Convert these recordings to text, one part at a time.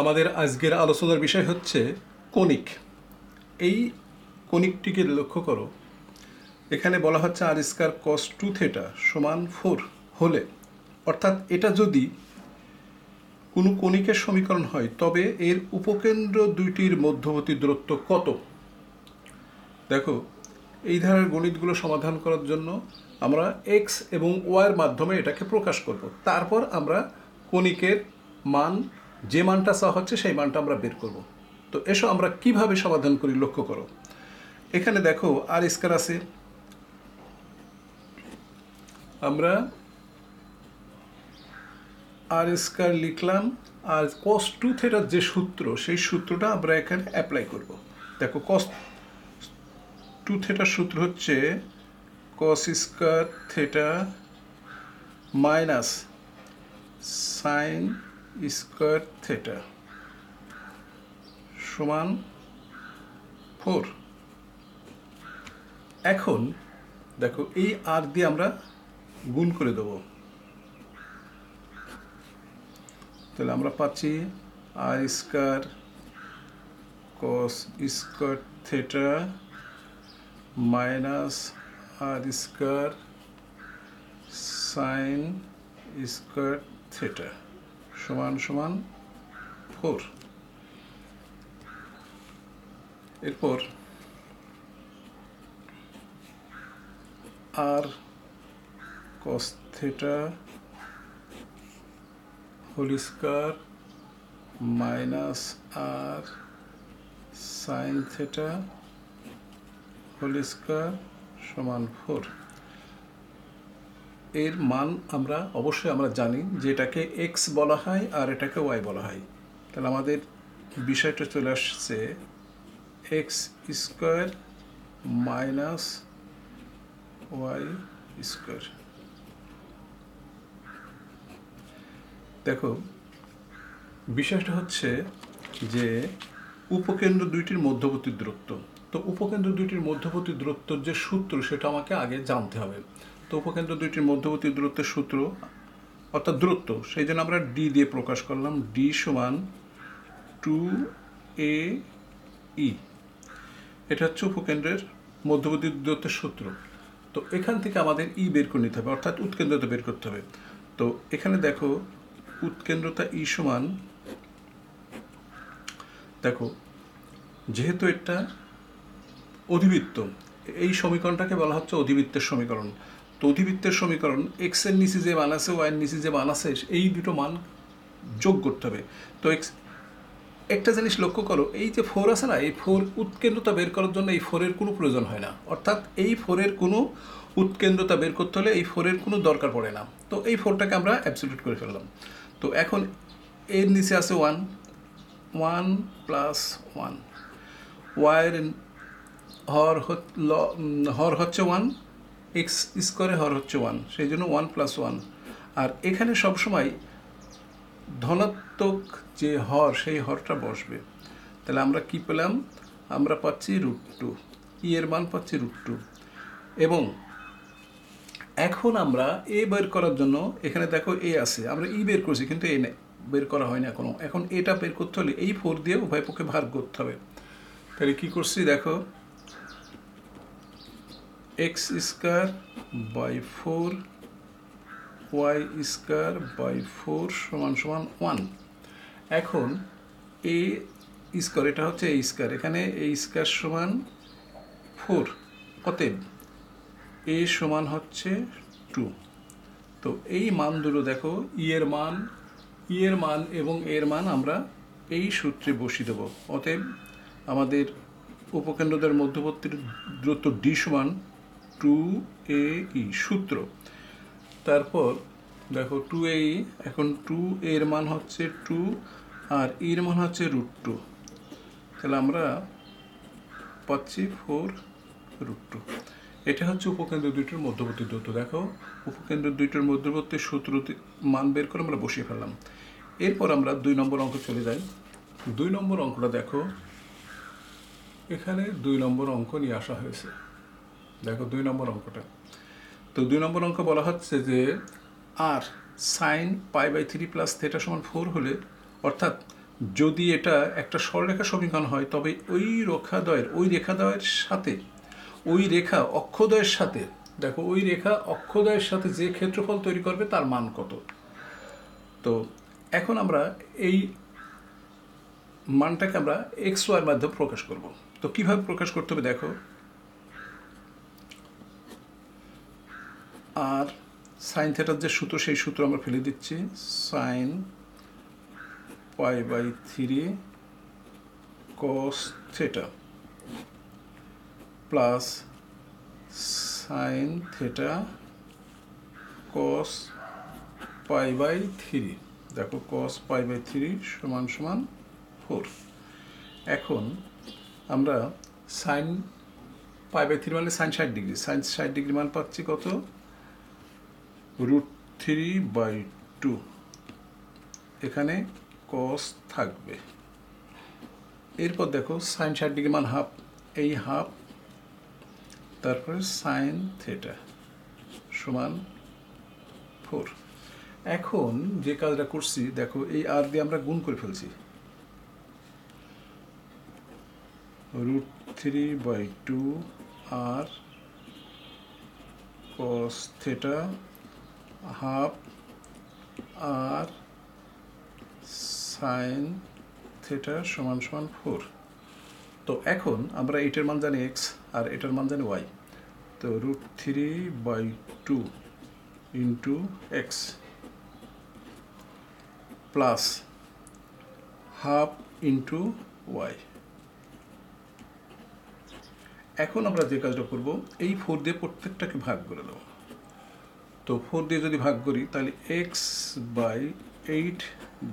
আমাদের আজকের আলোচনার বিষয় হচ্ছে কণিক। এই কণিকটিকে লক্ষ্য করো। এখানে বলা হচ্ছে R square cos two theta সমান ফোর হলে, অর্থাৎ এটা যদি কোনো কণিকের সমীকরণ হয়, তবে এর উপকেন্দ্র দুইটির মধ্যবর্তী দূরত্ব কত? দেখো, এই ধরনের গণিতগুলো সমাধান করার জন্য আমরা এক্স এবং ওয়াইয়ের মাধ্যমে এটাকে প্রকাশ করব। তারপর আমরা কণিকের মান যে মানটা চাওয়া হচ্ছে সেই মানটা আমরা বের করব। তো এসো আমরা কীভাবে সমাধান করি লক্ষ্য করো। এখানে দেখো আর স্কার আছে। আমরা আর স্কয়ার লিখলাম আর কস টু থেটার যে সূত্র, সেই সূত্রটা আমরা এখানে অ্যাপ্লাই করব। দেখো কস টু থেটার সূত্র হচ্ছে cos square theta minus sine square theta সমান ফোর। এখন দেখো এই আর দিয়ে আমরা গুণ করে দেবো। তাহলে আমরা পাচ্ছি R square cos square theta minus R square sine square theta. সমান সমান ফোর। এরপর R cos theta whole square minus R sine theta whole square সমান ফোর এর মান আমরা অবশ্যই আমরা জানি যে এটাকে এক্স বলা হয় আর এটাকে ওয়াই বলা হয়। তাহলে আমাদের বিষয়টা চলে আসছে X square minus Y square দেখো, বিষয়টা হচ্ছে যে উপকেন্দ্র দুইটির মধ্যবর্তী দূরত্ব। তো উপকেন্দ্র দুইটির মধ্যবর্তী দূরত্বর যে সূত্র, সেটা আমাকে আগে জানতে হবে। তো উপকেন্দ্র দুইটির মধ্যবর্তী দূরত্বের সূত্র, অর্থাৎ দূরত্ব, সেই জন্য আমরা ডি দিয়ে প্রকাশ করলাম ডি সমান টু এ ই এটা হচ্ছে উপকেন্দ্রের মধ্যবর্তী দূরত্বের সূত্র। তো এখান থেকে আমাদের ই বের করে নিতে হবে, অর্থাৎ উৎকেন্দ্রতা বের করতে হবে। তো এখানে দেখো, উৎকেন্দ্রতা ই সমান, দেখো, যেহেতু এটা অধিবৃত্ত, এই সমীকরণটাকে বলা হচ্ছে অধিবৃত্তের সমীকরণ। তো অধিবৃত্তের সমীকরণ এক্সের নিচে যে মান আছে ওয়াই এর নিচে যে মান আছে, এই দুটো মান যোগ করতে হবে। তো এক্স একটা জিনিস লক্ষ্য করো, এই যে ফোর আছে না, এই ফোর উৎকেন্দ্রতা বের করার জন্য এই ফোরের কোনো প্রয়োজন হয় না। অর্থাৎ এই ফোরের কোনো উৎকেন্দ্রতা বের করতে হলে এই ফোরের কোনো দরকার পড়ে না। তো এই ফোরটাকে আমরা অ্যাবসলিউট করে ফেললাম। তো এখন এর নিচে আছে ওয়ান ওয়ান প্লাস ওয়ান ওয়াইয়ের হর হর হচ্ছে ওয়ান এক্স স্কোয়ারে হর হচ্ছে ওয়ান সেই জন্য ওয়ান প্লাস ওয়ান আর এখানে সবসময় ধনাত্মক যে হর, সেই হরটা বসবে। তাহলে আমরা কি পেলাম? আমরা পাচ্ছি রুট টু ই এর মান পাচ্ছি রুট টু এবং এখন আমরা এ বের করার জন্য, এখানে দেখো এ আছে, আমরা ই বের করছি, কিন্তু এ বের করা হয় না এখনও এখন এটা বের করতে হলে এই ফোর দিয়ে উভয় পক্ষে ভাগ করতে হবে। তাহলে কি করছি দেখো? X square by four, Y square by four সমান সমান ওয়ান। এখন এ স্কোয়ার, এটা হচ্ছে এই স্কোয়ার, এখানে এই স্কোয়ার সমান ফোর, অতএব এ সমান হচ্ছে টু। তো এই মান দুটো দেখো, ই এর মান, ই এর মান এবং এর মান আমরা এই সূত্রে বসিয়ে দেবো। অতএব আমাদের উপকেন্দ্রদের মধ্যবর্তী দূরত্ব ডি সমান টু এ ই সূত্র। তারপর দেখো টু এ ই এখন টু এর মান হচ্ছে টু আর এর মান হচ্ছে রুট টু। তাহলে আমরা পাচ্ছি ফোর রুট টু। এটা হচ্ছে উপকেন্দ্র দুইটির মধ্যবর্তী দূরত্ব। দেখো, উপকেন্দ্র দুইটির মধ্যবর্তী সূত্র মান বের করে আমরা বসিয়ে ফেললাম। এরপর আমরা দুই নম্বর অঙ্ক চলে যাই। দুই নম্বর অঙ্কটা দেখো। এখানে দুই নম্বর অঙ্ক নিয়ে আসা হয়েছে। দেখো দুই নম্বর অঙ্কটা। তো দুই নম্বর অঙ্ক বলা হচ্ছে যে R sine pi by three plus theta সমান ফোর হলে, অর্থাৎ যদি এটা একটা সরলরেখা সমীকরণ হয়, তবে ওই রেখাদ্বয়ের ওই রেখাদ্বয়ের সাথে, ওই রেখা অক্ষদ্বয়ের সাথে, দেখো ওই রেখা অক্ষদ্বয়ের সাথে যে ক্ষেত্রফল তৈরি করবে তার মান কত? তো এখন আমরা এই মানটাকে আমরা এক্স ওয়ার মাধ্যমে প্রকাশ করব। তো কীভাবে প্রকাশ করতে হবে দেখো? আর সাইন থেটার যে সূত্র, সেই সূত্র আমরা ফেলে দিচ্ছি। Sine pi by three cos theta plus sine theta cos pi by three দেখো কস পাই বাই থ্রি সমান সমান ফোর এখন আমরা সাইন পাই বাই থ্রি মানে সাইন ষাট ডিগ্রি। সাইন ষাট ডিগ্রি মান পাচ্ছি কত? রুট থ্রি বাই টু এখানে কস থাকবে। এরপর দেখো সাইন ষাট ডিগ্রি মান হাফ এই হাফ তারপরে সাইন থেটা সমান ফোর এখন যে কাজটা করছি, দেখো এই আর দিয়ে আমরা গুণ করে ফেলছি। Root three by two R cos theta half R sine theta সমান সমান ফোর তো এখন আমরা এটার মান জানি এক্স আর এটার মান জানি ওয়াই তো root three by two into X plus half into Y এখন আমরা যে কাজটা করব, এই ফোর দিয়ে প্রত্যেকটাকে ভাগ করে দেবো তো ফোর দিয়ে যদি ভাগ করি, তাহলে X by eight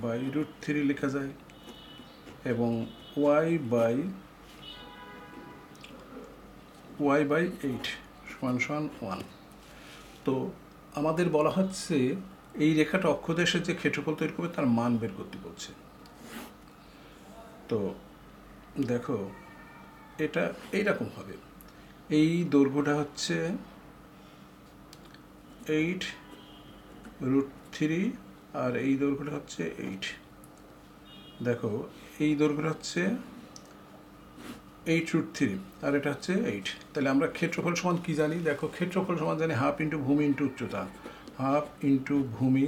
by root three লেখা যায় এবং Y by Y by eight সমান সমান ওয়ান তো আমাদের বলা হচ্ছে এই রেখাটা অক্ষদেশের যে ক্ষেত্রফল তৈরি করবে, তার মান বের করতে বলছে। তো দেখো, এটা এইরকম হবে। এই দৈর্ঘ্যটা হচ্ছে এইট রুট থ্রি আর এই দৈর্ঘ্যটা হচ্ছে এইট। দেখো, এই দৈর্ঘ্যটা হচ্ছে এইট রুট থ্রি আর এটা হচ্ছে এইট। তাহলে আমরা ক্ষেত্রফল সমান কি জানি? দেখো, ক্ষেত্রফল সমান জানি হাফ ইন্টু ভূমি ইন্টু উচ্চতা। হাফ ইন্টু ভূমি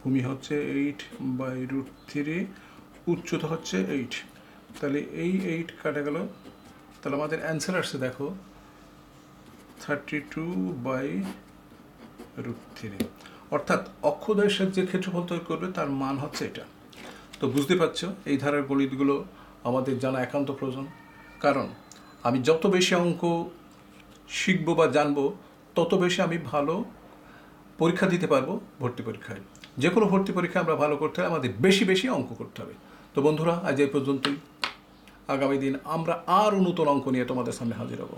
ভূমি হচ্ছে এইট বাই রুট থ্রি, উচ্চতা হচ্ছে এইট। তাহলে এই এইট কাটা গেল। তাহলে আমাদের অ্যান্সার আসছে, দেখো, thirty two by root three অর্থাৎ অক্ষদয়ের যে ক্ষেত্রফল তৈরি করবে, তার মান হচ্ছে এটা। তো বুঝতে পারছ, এই ধারার গণিতগুলো আমাদের জানা একান্ত প্রয়োজন। কারণ আমি যত বেশি অঙ্ক শিখব বা জানব, তত বেশি আমি ভালো পরীক্ষা দিতে পারব ভর্তি পরীক্ষায়। যে কোনো ভর্তি পরীক্ষা আমরা ভালো করতে হলে আমাদের বেশি বেশি অঙ্ক করতে হবে। তো বন্ধুরা, আজ এই পর্যন্তই। আগামী দিন আমরা আরও নতুন অঙ্ক নিয়ে তোমাদের সামনে হাজির হব।